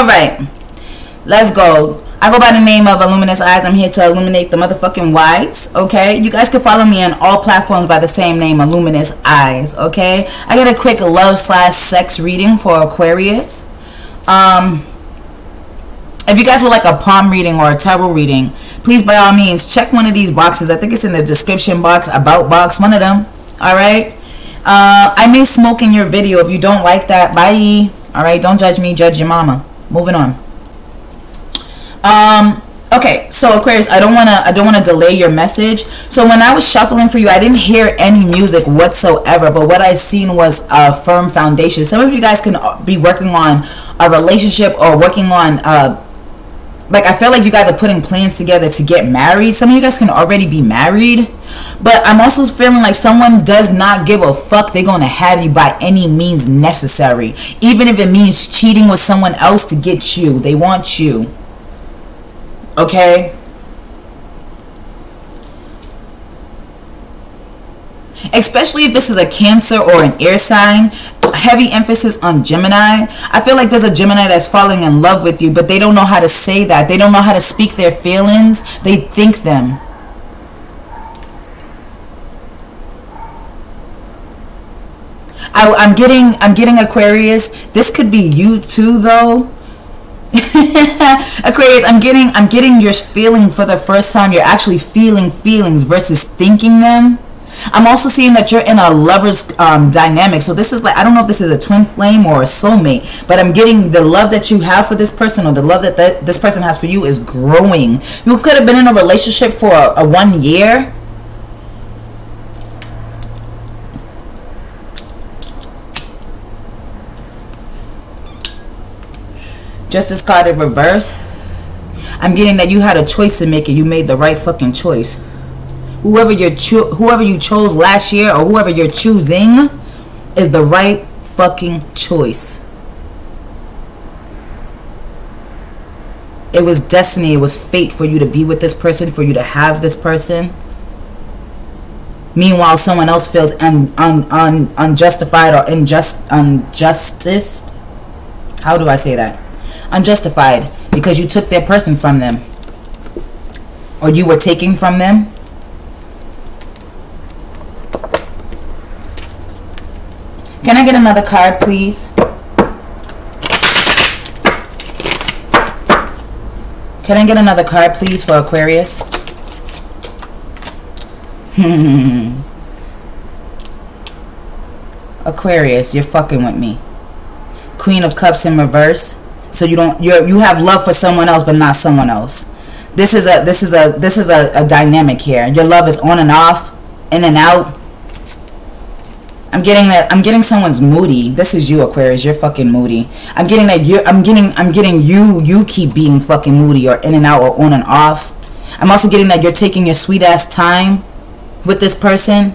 All right. Let's go. I go by the name of A Luminous Eyes. I'm here to illuminate the motherfucking wise. Okay, you guys can follow me on all platforms by the same name, A Luminous Eyes. Okay, I got a quick love slash sex reading for Aquarius. Um, if you guys would like a palm reading or a tarot reading, please by all means check one of these boxes. I think it's in the description box, about box, one of them. All right. Uh, I may smoke in your video. If you don't like that, bye. All right. Don't judge me. Judge your mama. Moving on. Um, okay, so Aquarius, I don't wanna I don't wanna delay your message. So when I was shuffling for you, I didn't hear any music whatsoever, but what I seen was a firm foundation. Some of you guys can be working on a relationship or working on uh like I feel like you guys are putting plans together to get married. Some of you guys can already be married. But I'm also feeling like someone does not give a fuck. They're going to have you by any means necessary. Even if it means cheating with someone else to get you. They want you. Okay? Especially if this is a Cancer or an air sign, heavy emphasis on Gemini. I feel like there's a Gemini that's falling in love with you, but they don't know how to say that. They don't know how to speak their feelings. They think them. I, I'm getting I'm getting Aquarius. This could be you too though Aquarius, I'm getting I'm getting your feeling for the first time. You're actually feeling feelings versus thinking them. I'm also seeing that you're in a lover's um, dynamic. So this is like I don't know if this is a twin flame or a soulmate, but I'm getting the love that you have for this person or the love that th- this person has for you is growing. You could have been in a relationship for a, a one year Justice card in reverse. I'm getting that you had a choice to make and you made the right fucking choice. Whoever you cho- whoever you chose last year or whoever you're choosing is the right fucking choice. It was destiny, it was fate for you to be with this person, for you to have this person. Meanwhile, someone else feels un, un, un, unjustified or unjust, unjusticed. How do I say that? unjustified because you took their person from them or you were taking from them. Can I get another card, please? Can I get another card, please, for Aquarius? Hmm. Aquarius, you're fucking with me. Queen of Cups in reverse so you don't you you have love for someone else but not someone else this is a this is a this is a, a dynamic here your love is on and off in and out I'm getting that I'm getting someone's moody. This is you, Aquarius. You're fucking moody. I'm getting that you I'm getting I'm getting you you keep being fucking moody or in and out or on and off. I'm also getting that you're taking your sweet ass time with this person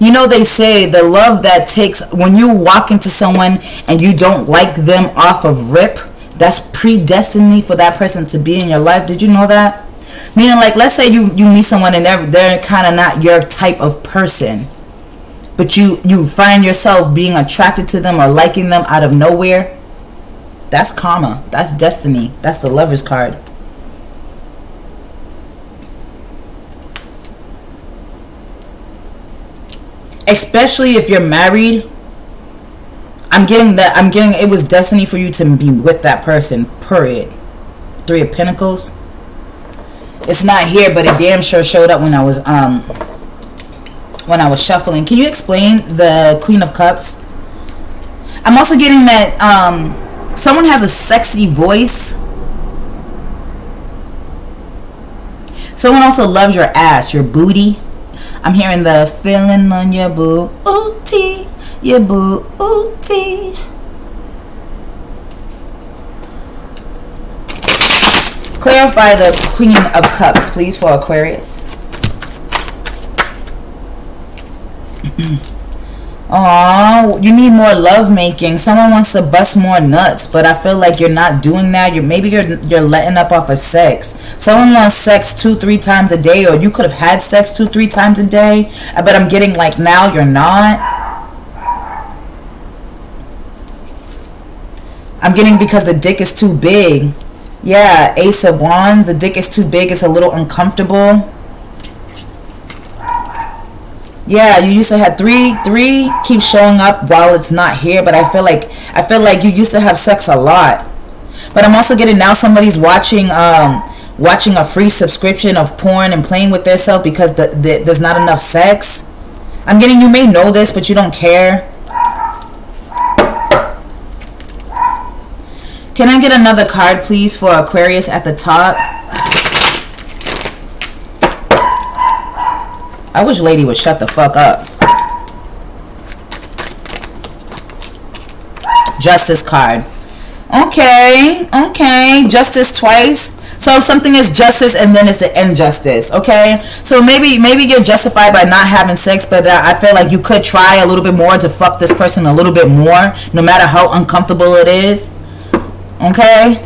you know they say the love that takes when you walk into someone and you don't like them off of rip that's predestined for that person to be in your life did you know that meaning like let's say you you meet someone and they're, they're kind of not your type of person but you you find yourself being attracted to them or liking them out of nowhere. That's karma. That's destiny. That's the lover's card. Especially if you're married i'm getting that i'm getting it was destiny for you to be with that person period. Three of pentacles. It's not here but it damn sure showed up when i was um when i was shuffling can you explain the queen of cups i'm also getting that um someone has a sexy voice someone also loves your ass your booty I'm hearing the feeling on your booty, your booty. Clarify the Queen of Cups, please, for Aquarius. Oh, you need more love making. Someone wants to bust more nuts, but I feel like you're not doing that. You're maybe you're you're letting up off of sex. Someone wants sex two, three times a day, or you could have had sex two, three times a day. But I'm getting like now you're not. I'm getting because the dick is too big. Yeah, Ace of Wands. The dick is too big. It's a little uncomfortable. Yeah, you used to have three. Three keeps showing up while it's not here, but I feel like I feel like you used to have sex a lot. But I'm also getting now somebody's watching um watching a free subscription of porn and playing with themselves because the, the, there's not enough sex. I'm getting you may know this, but you don't care. Can I get another card, please, for Aquarius at the top? I wish lady would shut the fuck up. Justice card. Okay, okay. Justice twice. So something is justice and then it's the injustice, okay? So maybe maybe you're justified by not having sex, but uh, I feel like you could try a little bit more to fuck this person a little bit more, no matter how uncomfortable it is. Okay?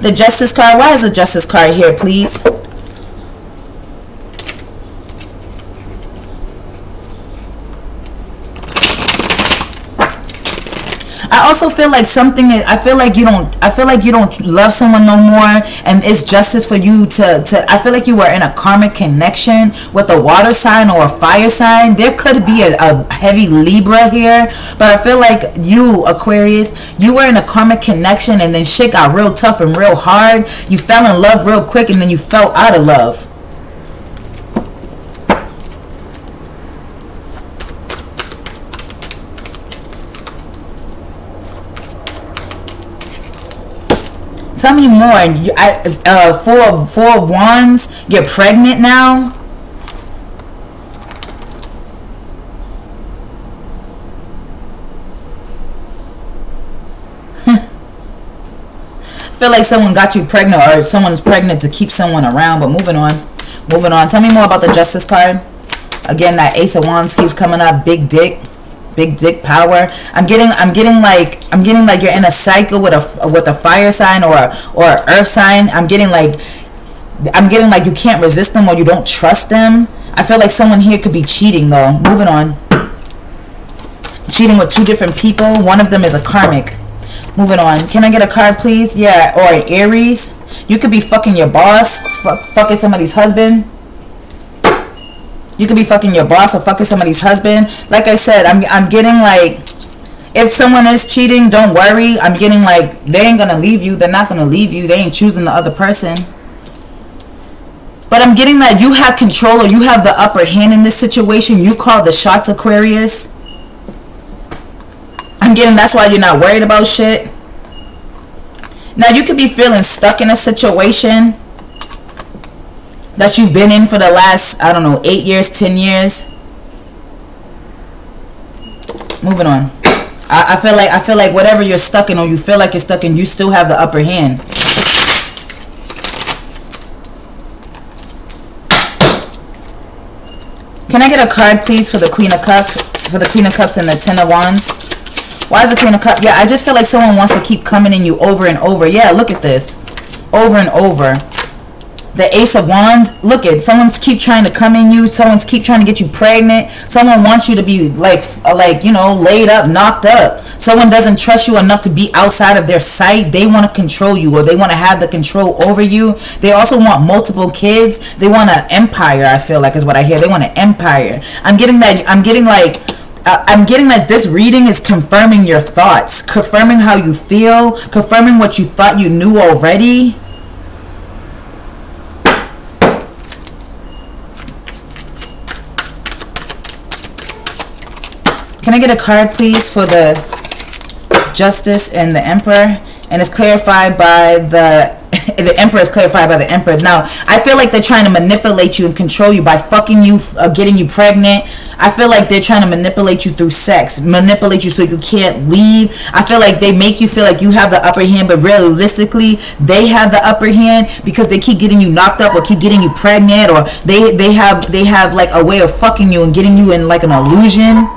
The justice card. Why is the justice card here, please? I also feel like something I feel like you don't I feel like you don't love someone no more and it's justice for you to to I feel like you were in a karmic connection with a water sign or a fire sign. There could be a, a heavy Libra here, but I feel like you Aquarius, you were in a karmic connection and then shit got real tough and real hard. You fell in love real quick and then you fell out of love. Tell me more. You, I, uh, four of four of wands. You're pregnant now. feel like someone got you pregnant or someone's pregnant to keep someone around but moving on moving on tell me more about the justice card again that ace of wands keeps coming up big dick big dick power. I'm getting I'm getting like I'm getting like you're in a cycle with a with a fire sign or or earth sign. I'm getting like I'm getting like you can't resist them or you don't trust them. I feel like someone here could be cheating though. Moving on. Cheating with two different people. One of them is a karmic. Moving on. Can I get a card, please? Yeah, or Aries. You could be fucking your boss, fuck, fucking somebody's husband. You could be fucking your boss or fucking somebody's husband. Like I said, I'm I'm getting like if someone is cheating, don't worry. I'm getting like they ain't gonna leave you. They're not gonna leave you. They ain't choosing the other person. But I'm getting that you have control or you have the upper hand in this situation. You call the shots, Aquarius. I'm getting that's why you're not worried about shit. Now you could be feeling stuck in a situation that you've been in for the last, I don't know, eight years, ten years. Moving on. I, I feel like I feel like whatever you're stuck in or you feel like you're stuck in, you still have the upper hand. Can I get a card, please, for the Queen of Cups? For the Queen of Cups and the Ten of Wands? Why is the Queen of Cups? Yeah, I just feel like someone wants to keep coming in you over and over. Yeah, look at this. Over and over the ace of wands. Look at someone's keep trying to come in you. Someone's keep trying to get you pregnant. Someone wants you to be like uh, like you know laid up knocked up. Someone doesn't trust you enough to be outside of their sight. They want to control you or they want to have the control over you. They also want multiple kids. They want an empire i feel like is what i hear. They want an empire. I'm getting that i'm getting like uh, I'm getting that this reading is confirming your thoughts, confirming how you feel, confirming what you thought you knew already. I get a card, please, for the Justice and the Emperor? And it's clarified by the the emperor is clarified by the emperor. Now, I feel like they're trying to manipulate you and control you by fucking you, uh, getting you pregnant. I feel like they're trying to manipulate you through sex, manipulate you so you can't leave. I feel like they make you feel like you have the upper hand, but realistically, they have the upper hand because they keep getting you knocked up or keep getting you pregnant, or they they have they have like a way of fucking you and getting you in like an illusion.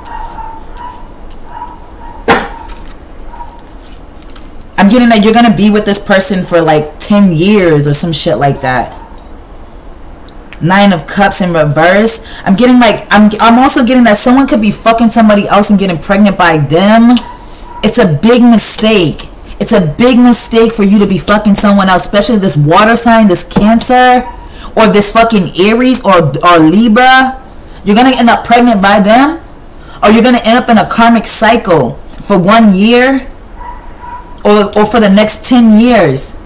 Getting that you're gonna be with this person for like 10 years or some shit like that. Nine of Cups in reverse. I'm getting like I'm I'm also getting that someone could be fucking somebody else and getting pregnant by them. It's a big mistake. It's a big mistake for you to be fucking someone else, especially this water sign, this Cancer, or this fucking Aries or or Libra. You're gonna end up pregnant by them, or you're gonna end up in a karmic cycle for one year, or or for the next ten years.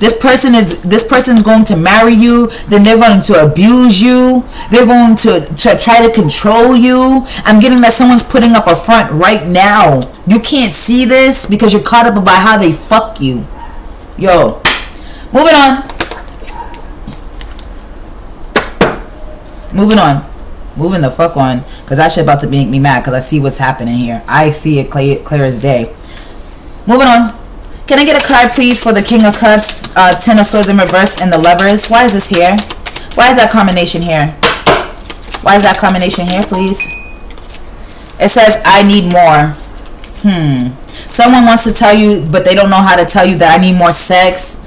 This person is this person is going to marry you then they're going to abuse you they're going to, to try to control you. I'm getting that someone's putting up a front right now. You can't see this because you're caught up by how they fuck you. Yo moving on. Moving on. Moving the fuck on. Because that shit about to make me mad because i see what's happening here. I see it clear, clear as day moving on can I get a card, please, for the King of Cups, uh, Ten of Swords in reverse, and the Lovers? Why is this here? Why is that combination here? Why is that combination here, please? It says, I need more. Hmm. Someone wants to tell you, but they don't know how to tell you that I need more sex.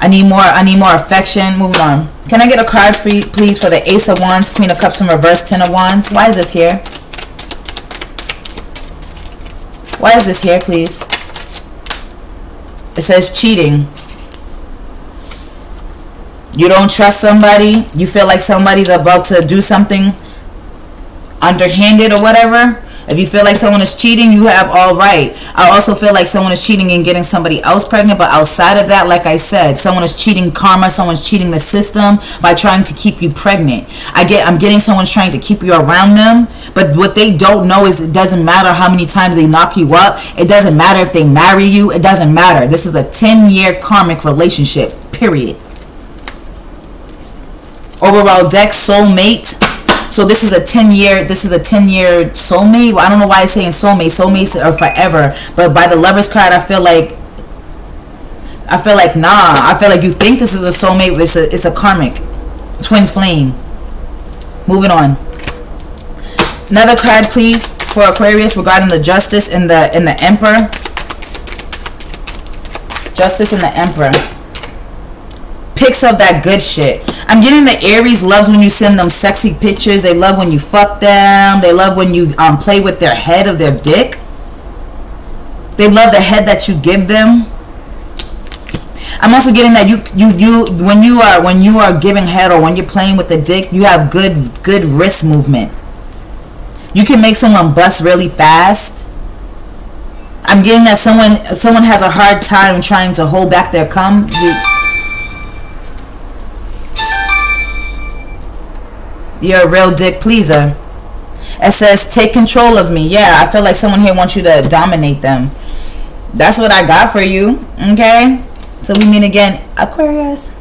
I need more, I need more affection. Moving on. Can I get a card, for you, please, for the Ace of Wands, Queen of Cups in reverse, Ten of Wands? Why is this here? Why is this here, please? It says cheating. You don't trust somebody. You feel like somebody's about to do something underhanded or whatever. If you feel like someone is cheating, you have all right. I also feel like someone is cheating and getting somebody else pregnant, but outside of that, like I said, someone is cheating karma, someone's cheating the system by trying to keep you pregnant. I get I'm getting someone's trying to keep you around them, but what they don't know is it doesn't matter how many times they knock you up. It doesn't matter if they marry you. It doesn't matter. This is a 10-year karmic relationship. Period. Overall deck soulmate so this is a 10 year, this is a 10 year soulmate. Well, I don't know why I'm saying soulmate. Soulmates are forever. But by the lover's card, I feel like, I feel like, nah. I feel like you think this is a soulmate, but it's a, it's a karmic. Twin flame. Moving on. Another card, please, for Aquarius regarding the justice in the in the Emperor. Justice in the Emperor Picks up that good shit. I'm getting the Aries loves when you send them sexy pictures. They love when you fuck them. They love when you um, play with their head of their dick. They love the head that you give them. I'm also getting that you you you when you are when you are giving head or when you're playing with the dick, you have good good wrist movement. You can make someone bust really fast. I'm getting that someone someone has a hard time trying to hold back their cum. You, You're a real dick pleaser. It says, take control of me. Yeah, I feel like someone here wants you to dominate them. That's what I got for you. Okay? So we meet again, Aquarius.